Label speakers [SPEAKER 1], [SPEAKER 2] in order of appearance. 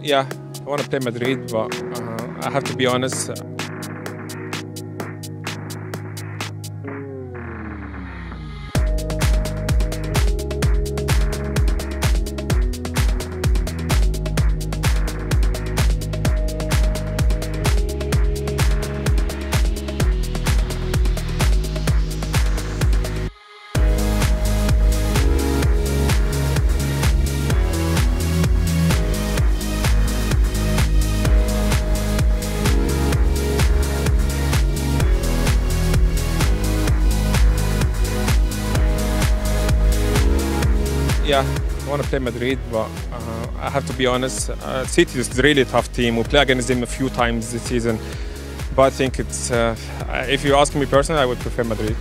[SPEAKER 1] Yeah, I want to play Madrid, but uh, I have to be honest. Yeah, I want to play Madrid, but uh, I have to be honest. Uh, City is a really tough team. We play against them a few times this season, but I think it's. Uh, if you ask me personally, I would prefer Madrid.